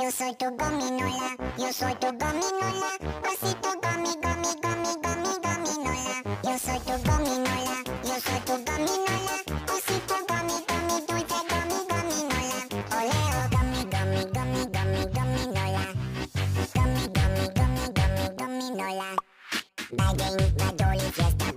Yo soy tu gominola, yo soy tu gominola, osito gomi, gomi, gomi, gomi, gominola. Yo soy tu gominola, yo soy tu gominola, osito gomi, gomi, dulce gomi, gominola. Oleo gomi, gomi, gomi, gomi, gominola. Gomi, gomi, gomi, gomi, gominola. Bagging, badoli, fiesta,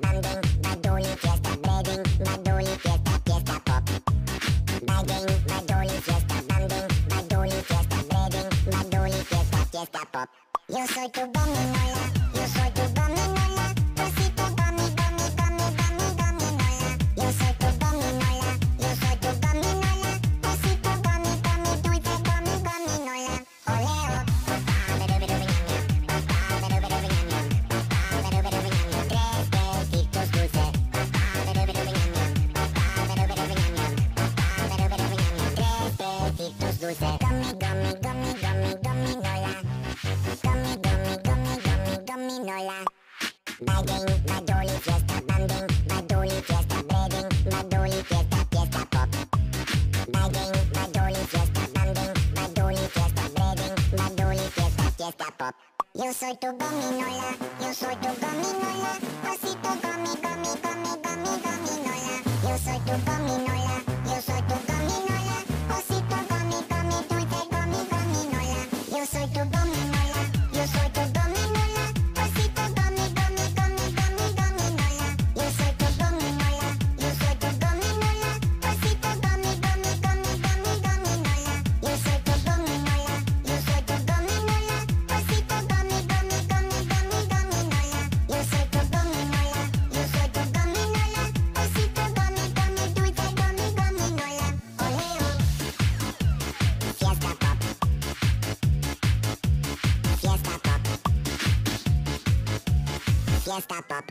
Yo soy tu gominola, yo soy tu gominola, gominola. Bagging, badoli, fiesta, banding, badoli, fiesta, bedding, badoli, fiesta, fiesta pop. Bagging, badoli, fiesta, banding, badoli, fiesta, bedding, badoli, fiesta, fiesta pop. Yo soy tu gominola, yo soy tu gominola, osito gomi, gomi, gomi, gomi, gominola. Yo soy tu gominola, Fiesta pop.